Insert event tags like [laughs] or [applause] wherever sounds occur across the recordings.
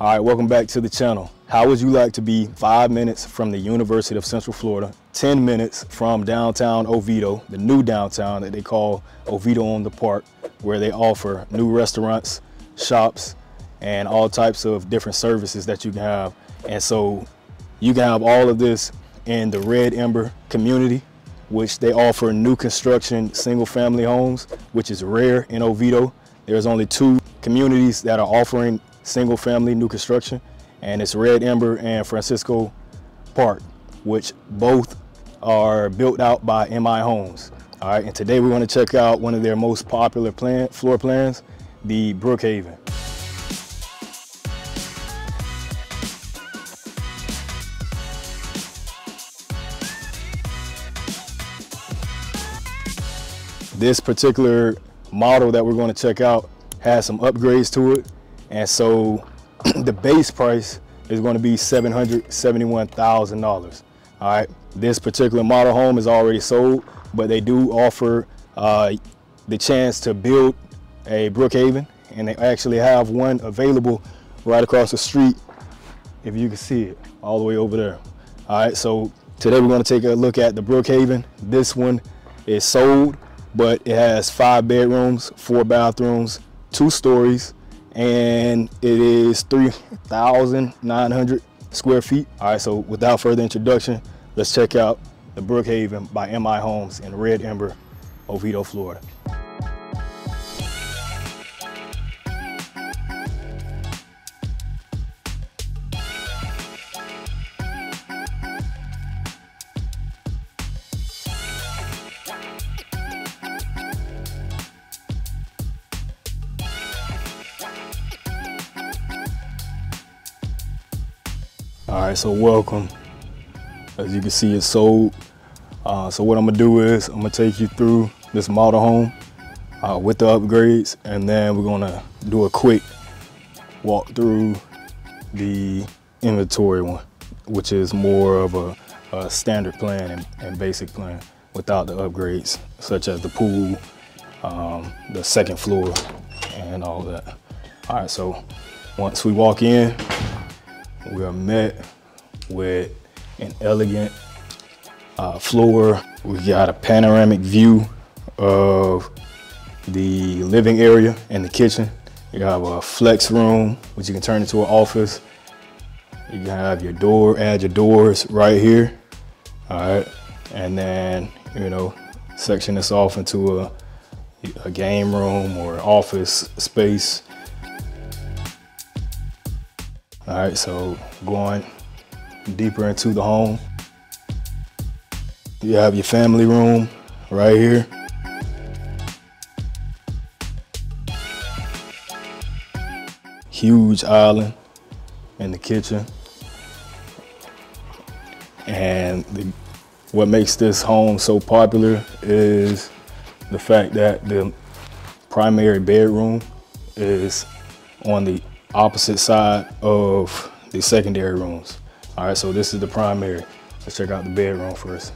All right, welcome back to the channel. How would you like to be five minutes from the University of Central Florida, 10 minutes from downtown Oviedo, the new downtown that they call Oviedo on the Park, where they offer new restaurants, shops, and all types of different services that you can have. And so you can have all of this in the Red Ember community, which they offer new construction single family homes, which is rare in Oviedo. There's only two communities that are offering single family new construction and it's Red Ember and Francisco Park, which both are built out by MI Homes. All right, and today we're going to check out one of their most popular plan, floor plans, the Brookhaven. This particular model that we're going to check out has some upgrades to it and so [clears throat] the base price is going to be $771,000. All right, this particular model home is already sold, but they do offer uh, the chance to build a Brookhaven, and they actually have one available right across the street, if you can see it, all the way over there. All right, so today we're going to take a look at the Brookhaven. This one is sold, but it has five bedrooms, four bathrooms, two stories, and it is 3,900 square feet. All right, so without further introduction, let's check out the Brookhaven by MI Homes in Red Ember, Oviedo, Florida. Right, so welcome. As you can see, it's sold. Uh, so what I'm gonna do is I'm gonna take you through this model home uh, with the upgrades, and then we're gonna do a quick walk through the inventory one, which is more of a, a standard plan and, and, basic plan without the upgrades, such as the pool, um, the second floor, and all that. All right, so once we walk in, we are met with an elegant uh, floor. We got a panoramic view of the living area and the kitchen. You have a flex room, which you can turn into an office. You have your door, add your doors right here. All right. And then, you know, section this off into a, a game room or office space. All right, so going deeper into the home. You have your family room right here. Huge island in the kitchen. And the, what makes this home so popular is the fact that the primary bedroom is on the opposite side of the secondary rooms. All right, so this is the primary. Let's check out the bedroom first.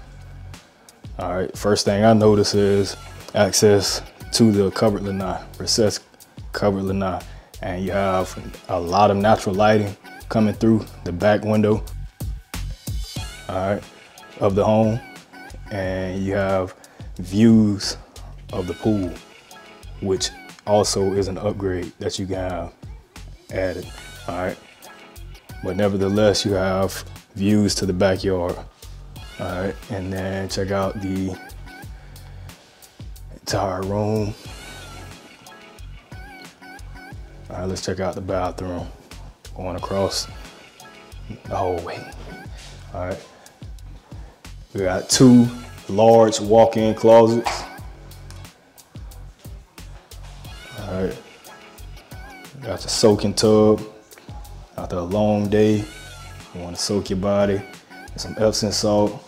All right, first thing I notice is access to the covered lanai, recessed covered lanai. And you have a lot of natural lighting coming through the back window, all right, of the home. And you have views of the pool, which also is an upgrade that you can have added, all right? But nevertheless, you have views to the backyard, all right? And then check out the entire room. All right, let's check out the bathroom. Going across the hallway, all right? We got two large walk-in closets. All right. Got your soaking tub. After a long day, you want to soak your body. Some Epsom salt.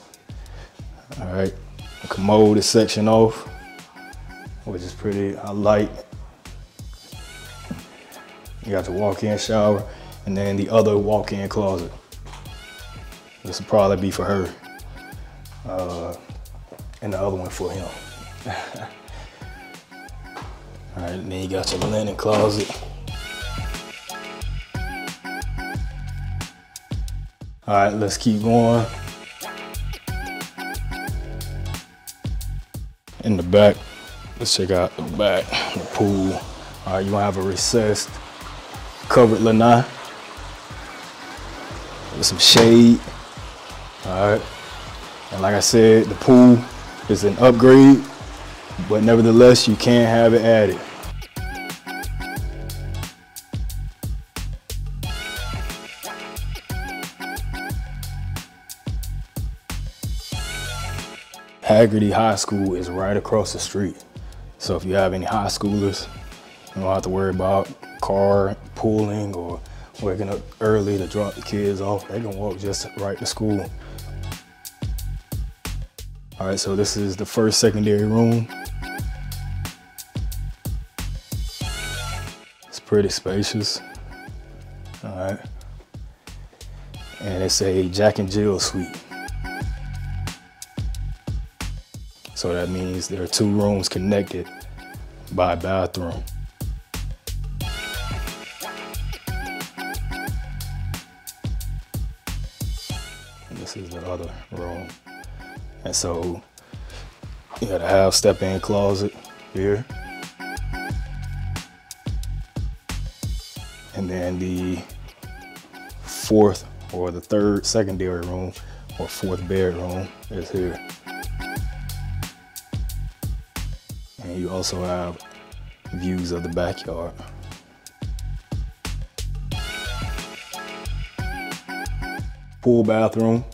All right, commode is sectioned off, which is pretty, I like. You got the walk-in shower, and then the other walk-in closet. This will probably be for her, uh, and the other one for him. [laughs] All right, then you got your linen closet. All right, let's keep going. In the back, let's check out the back, the pool. All right, you're gonna have a recessed covered lanai with some shade. All right, and like I said, the pool is an upgrade, but nevertheless, you can have it added. Hagerty High School is right across the street. So if you have any high schoolers, you don't have to worry about car pooling or waking up early to drop the kids off. They can walk just right to school. All right, so this is the first secondary room. It's pretty spacious. All right. And it's a Jack and Jill suite. So that means there are two rooms connected by a bathroom. And this is the other room. And so you got a half step in closet here. And then the fourth or the third secondary room or fourth bedroom is here. And you also have views of the backyard. Pool bathroom,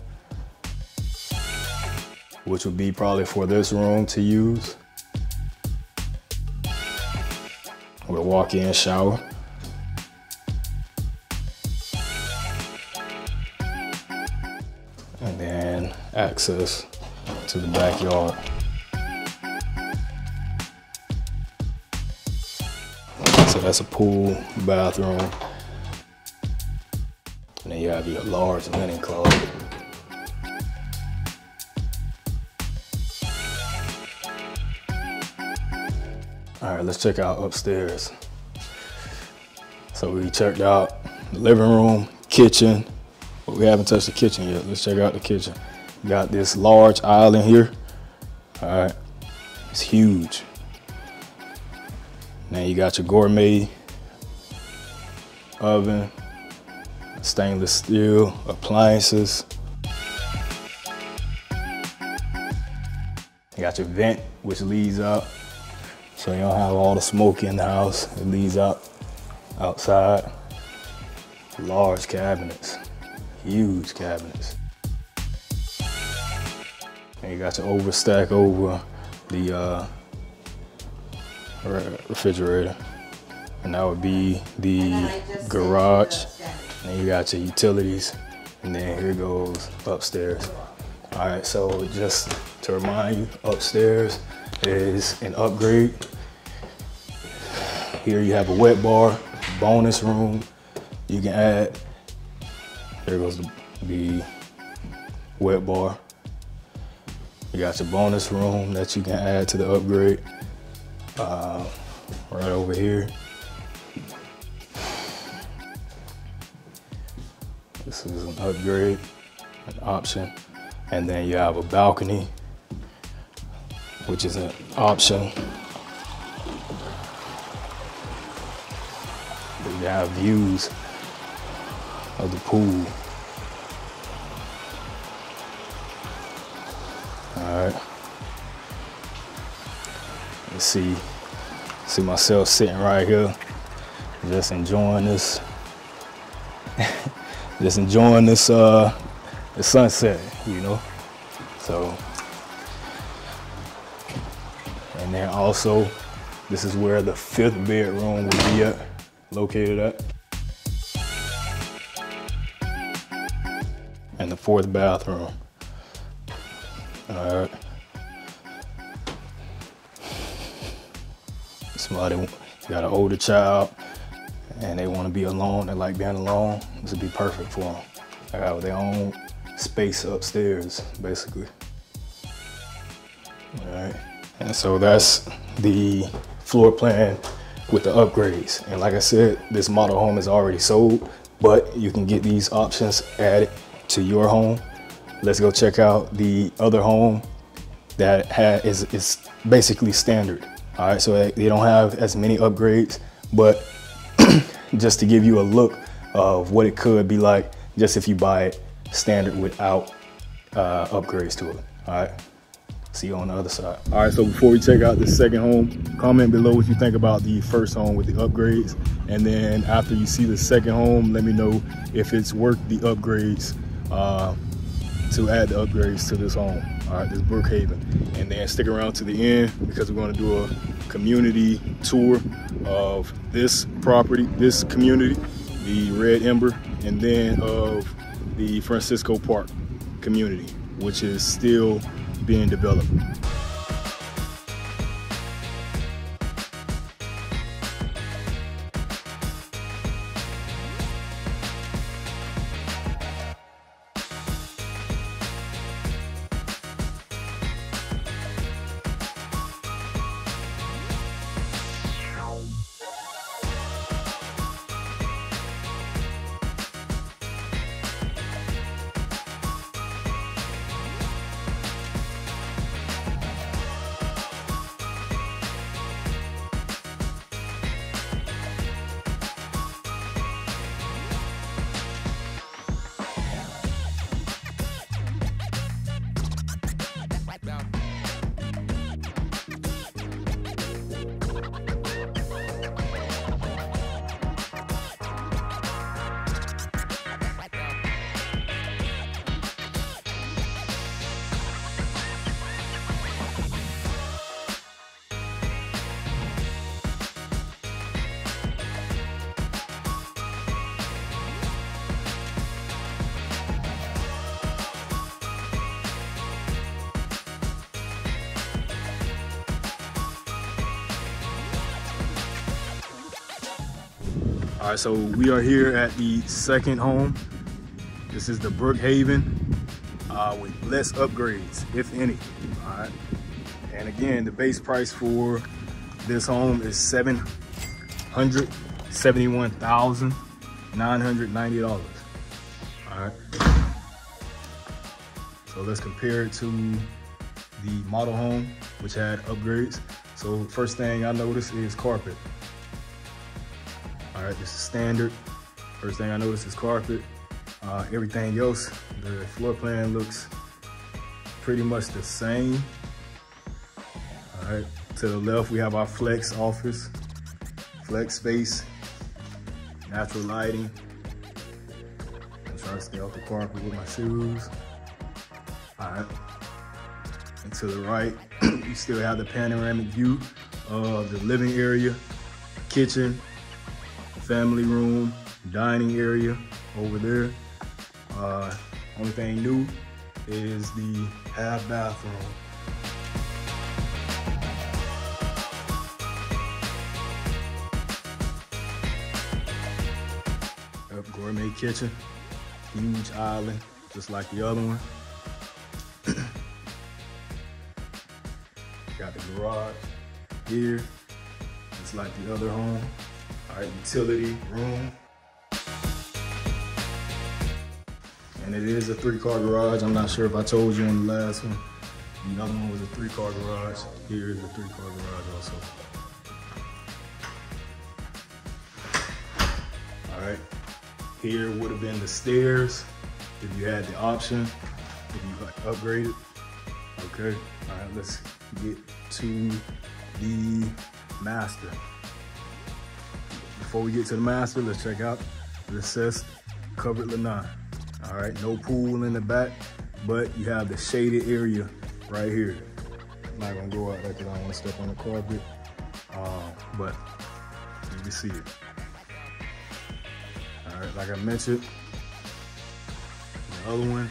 which would be probably for this room to use. With a walk-in shower. And then access to the backyard. That's a pool, bathroom. And then you have your large linen closet. All right, let's check out upstairs. So we checked out the living room, kitchen, but we haven't touched the kitchen yet. Let's check out the kitchen. got this large island here. All right, it's huge. Now you got your gourmet oven, stainless steel appliances. You got your vent, which leads out. So you don't have all the smoke in the house. It leads out outside. Large cabinets, huge cabinets. And you got your overstack over the uh, refrigerator. And that would be the garage. And you got your utilities. And then here goes upstairs. All right, so just to remind you, upstairs is an upgrade. Here you have a wet bar, bonus room. You can add, there goes the, the wet bar. You got your bonus room that you can add to the upgrade. Uh, right over here. This is an upgrade, an option. And then you have a balcony, which is an option. You have views of the pool. Let's see, see myself sitting right here, just enjoying this, [laughs] just enjoying this, uh, the sunset, you know? So, and then also, this is where the fifth bedroom will be at, located at. And the fourth bathroom. All right. Somebody got an older child and they want to be alone, they like being alone, this would be perfect for them. They have their own space upstairs, basically. All right, and so that's the floor plan with the upgrades. And like I said, this model home is already sold, but you can get these options added to your home. Let's go check out the other home that ha- is, is basically standard. All right, so they don't have as many upgrades, but [clears throat] just to give you a look of what it could be like just if you buy it standard without uh, upgrades to it. All right. See you on the other side. All right, so before we check out this second home, comment below what you think about the first home with the upgrades. And then after you see the second home, let me know if it's worth the upgrades uh, to add the upgrades to this home. All right, this Brookhaven. And then stick around to the end because we're gonna do a community tour of this property, this community, the Red Ember, and then of the Francisco Park community, which is still being developed. All right, so we are here at the second home. This is the Brookhaven uh, with less upgrades, if any. All right, and again, the base price for this home is seven hundred seventy-one thousand nine hundred ninety dollars. All right. So let's compare it to the model home, which had upgrades. So first thing I notice is carpet. All right, this is standard. First thing I notice is carpet. Uh, everything else, the floor plan looks pretty much the same. All right, to the left, we have our flex office, flex space, natural lighting. I'm trying to stay off the carpet with my shoes. All right, and to the right, [clears throat] you still have the panoramic view of the living area, kitchen, family room, dining area over there. Uh, only thing new is the half bathroom. Yep, gourmet kitchen, huge island, just like the other one. [clears throat] Got the garage here, just like the other home. Right, utility room. And it is a three car garage. I'm not sure if I told you on the last one. The other one was a three car garage. Here is a three car garage also. All right, here would have been the stairs if you had the option, if you upgraded. Okay, all right, let's get to the master. Before we get to the master, let's check out the recessed covered lanai. All right, no pool in the back, but you have the shaded area right here. I'm not gonna go out there because I don't wanna step on the carpet, uh, but you can see it. All right, like I mentioned, the other one,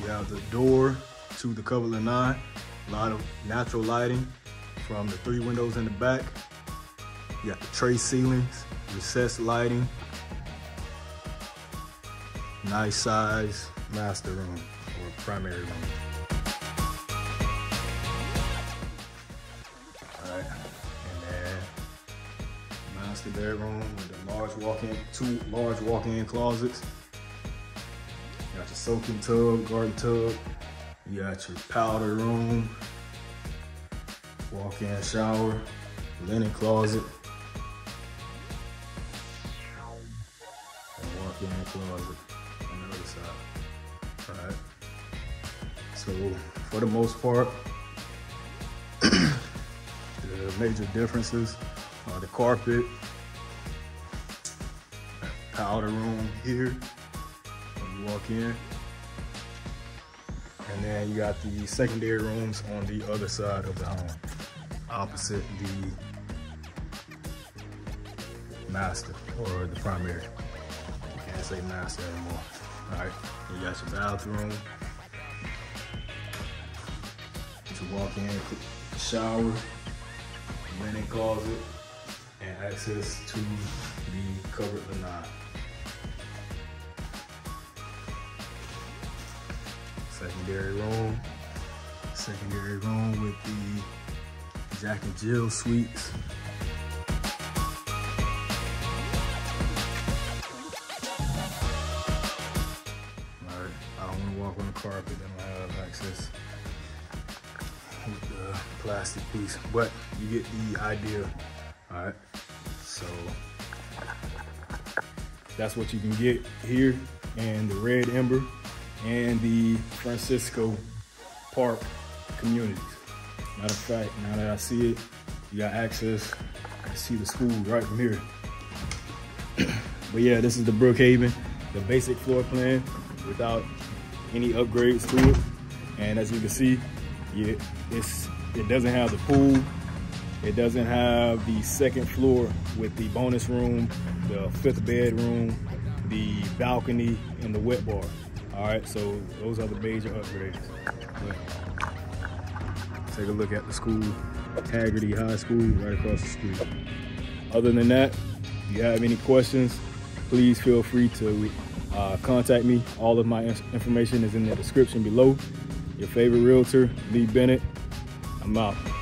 you have the door to the covered lanai, a lot of natural lighting from the three windows in the back. You got the tray ceilings, recessed lighting, nice size master room or primary room. All right, and then master bedroom with a large walk-in, two large walk-in closets. You got your soaking tub, garden tub. You got your powder room, walk-in shower, linen closet, So for the most part, [clears throat] the major differences are the carpet, powder room here when you walk in. And then you got the secondary rooms on the other side of the home, opposite the master or the primary. You can't say master anymore. All right, you got your bathroom. To walk in, shower, linen closet, and access to the covered lanai. Secondary room, secondary room with the Jack and Jill suites. Plastic piece, but you get the idea. All right, so that's what you can get here and the Red Ember and the Francisco Park communities. Matter of fact, now that I see it, you got access. I see the school right from here. [clears throat] but yeah, this is the Brookhaven, the basic floor plan without any upgrades to it. And as you can see, yeah, it's it doesn't have the pool. It doesn't have the second floor with the bonus room, the fifth bedroom, the balcony, and the wet bar. All right, so those are the major upgrades. But take a look at the school, Hagerty High School, right across the street. Other than that, if you have any questions, please feel free to uh, contact me. All of my information is in the description below. Your favorite realtor, Lee Bennett. I'm out.